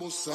Vamos.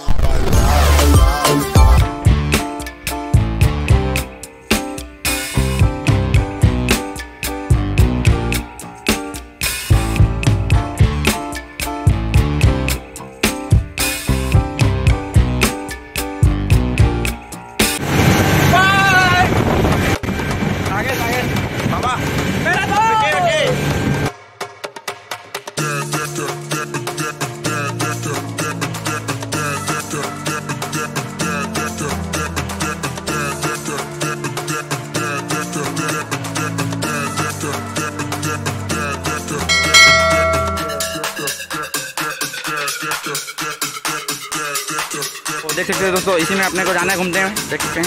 देख सकते हैं दोस्तों, इसी में अपने को जाना है, घूमते हैं, देख सकते हैं।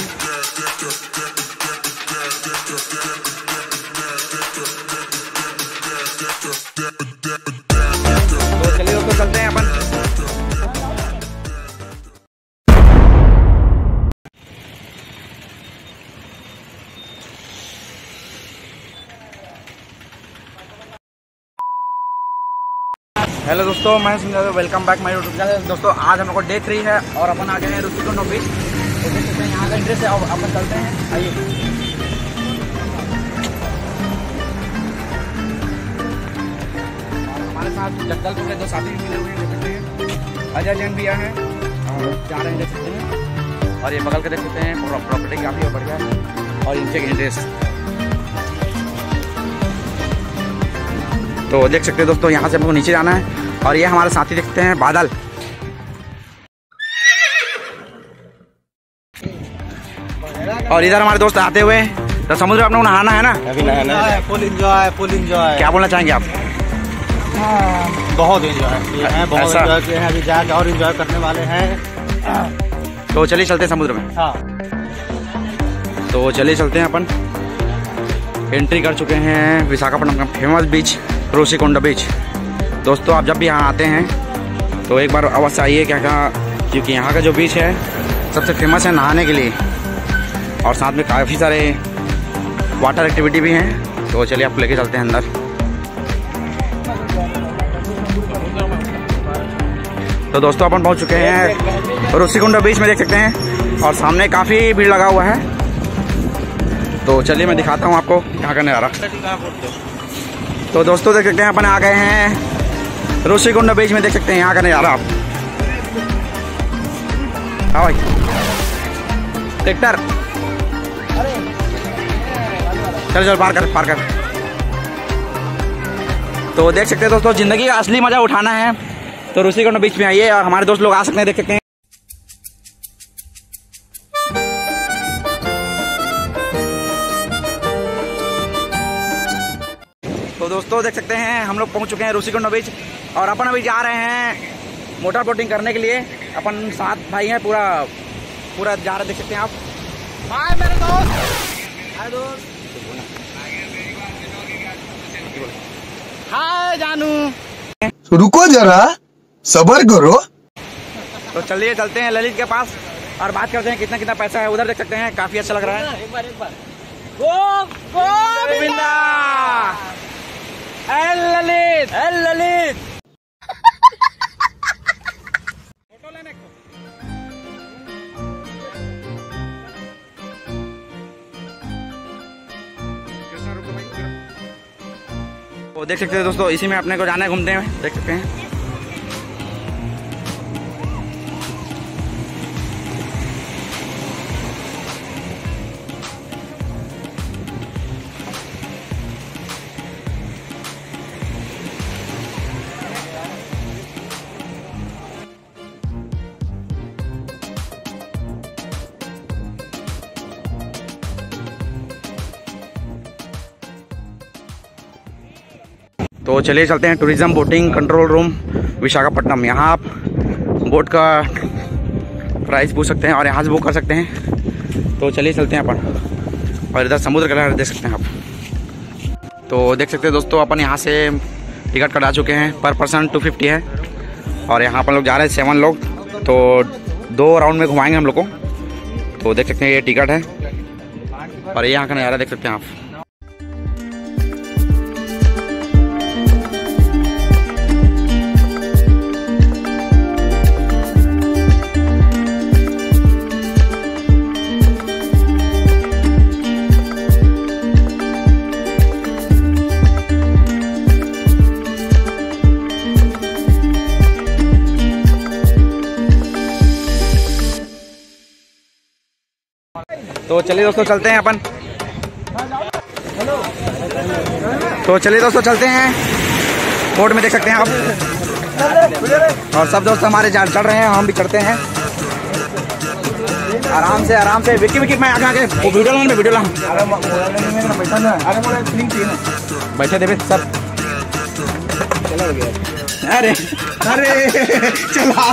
हेलो दोस्तों, मैं Sundar welcome back my YouTube channel दोस्तों, आज हम लोग डे थ्री है और अपन आ गए हैं रुचिकुंड बीच तो यहाँ का एड्रेस है और अपन चलते हैं। आइए। हमारे साथ जगदलपुर के दो साथी भी मिले हुए हैं देख सकते हैं। अजय जैन भैया हैं, और जा रहे हैं, देख सकते हैं। और ये बगल के देख सकते हैं, पूरा प्रॉपर्टी काफ़ी बढ़िया है, और इनके एड्रेस तो देख सकते हैं दोस्तों यहाँ से हमको नीचे जाना है और ये हमारे साथी देखते हैं बादल। और इधर हमारे दोस्त आते हुए तो समुद्र में अपने को नहाना है ना? अभी नहाना है। Full enjoy full enjoy. क्या बोलना चाहेंगे आप? बहुत एंजॉय किए हैं बहुत एंजॉय किए हैं अभी जाके और एंजॉय करने वाले हैं। तो चलिए चलते हैं समुद्र में। हाँ। तो चलिए चलते हैं अपन। एंट्री कर चुके हैं विशाखापट्टनम का फ़ेमस बीच रोशीकोंडा बीच दोस्तों, आप जब भी यहाँ आते हैं तो एक बार अवश्य आइए, क्या कहा, क्योंकि यहाँ का जो बीच है, सबसे फ़ेमस है नहाने के लिए। और साथ में काफ़ी सारे वाटर एक्टिविटी भी हैं तो चलिए आपको लेके चलते हैं अंदर। तो दोस्तों, अपन पहुँच चुके हैं रोशीकुंडा बीच में, देख सकते हैं, और सामने काफ़ी भीड़ लगा हुआ है। तो चलिए, मैं दिखाता हूँ आपको, यहाँ का नज़ारा। तो दोस्तों देख सकते हैं, अपन आ गए हैं। ऋषिकुंड बीच में देख सकते हैं, यहाँ का नज़ारा। आप हाँ भाई। ट्रैक्टर चल चल, पार कर पार कर। तो देख सकते हैं दोस्तों, ज़िंदगी का असली मज़ा उठाना है। तो ऋषिकुंड बीच में आइए और हमारे दोस्त लोग आ सकते हैं, देख सकते हैं। तो दोस्तों देख सकते हैं हम लोग पहुँच चुके हैं रूसीकुंड बीच और अपन अभी जा रहे हैं मोटर बोटिंग करने के लिए। अपन सात भाई हैं पूरा पूरा जा रहे देख सकते हैं आप। हाय मेरे दोस्त! हाय दोस्त! हाय जानू! रुको जरा सबर करो। तो चलिए चलते हैं ललित के पास और बात करते हैं कितना कितना पैसा है। उधर देख सकते हैं काफ़ी अच्छा लग रहा है। एक बार एक बार। Govinda! L Lalit L Lalit. तो देख सकते हैं दोस्तों इसी में अपने को जाना है घूमते हैं। देख सकते हैं। तो चलिए चलते हैं। Tourism boating control room Visakhapatnam. यहाँ आप बोट का प्राइस पूछ सकते हैं और यहाँ से बुक कर सकते हैं। तो चलिए चलते हैं अपन। और इधर समुद्र का देख सकते हैं आप। तो देख सकते हैं दोस्तों, अपन यहाँ से टिकट कटा चुके हैं। पर पर्सन टू फिफ्टी है। और यहाँ पर लोग जा रहे हैं सेवन लोग। तो दो राउंड में घुमाएँगे हम लोग को। तो देख सकते हैं ये टिकट है। और ये यहाँ का नज़ारा देख सकते हैं आप। तो चलिए दोस्तों चलते हैं अपन। तो चलिए दोस्तों चलते हैं। कोर्ट में देख सकते हैं आप। और सब दोस्त हमारे जा चढ़ रहे हैं हम भी चढ़ते हैं। आराम से आराम से। विक्की विक्की मैं आगे आगे। वो वीडियो लाइन में वीडियो ला बैठे देवे सब। अरे अरे चला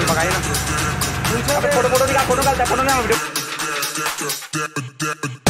तो बाबा फुल पकाइए ना अबे फ़ोटो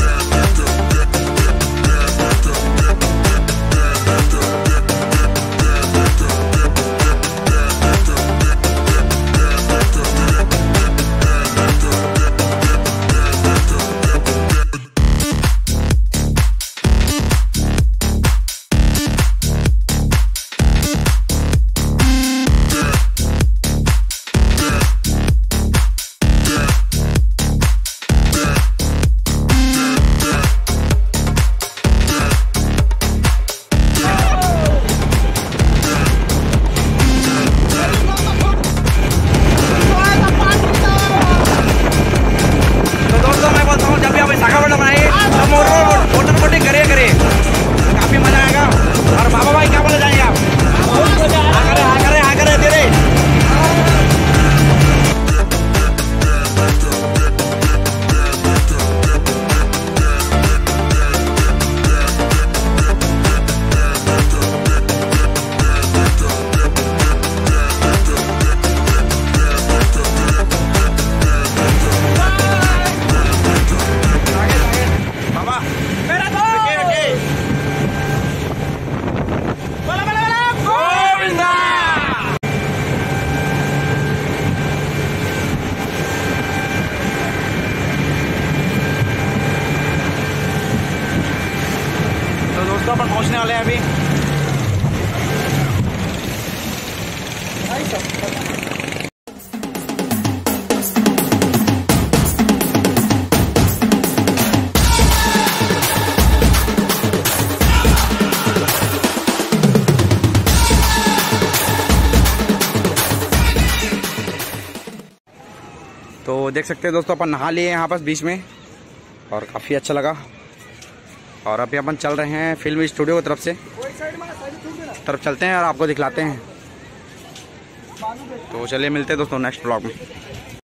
तो देख सकते हैं दोस्तों, अपन नहा लिए यहाँ पास बीच में, और काफ़ी अच्छा लगा। और अभी अपन चल रहे हैं फ़िल्म स्टूडियो की तरफ़ से। तरफ़ चलते हैं और आपको दिखलाते हैं। तो चलिए मिलते हैं दोस्तों नेक्स्ट ब्लॉग में।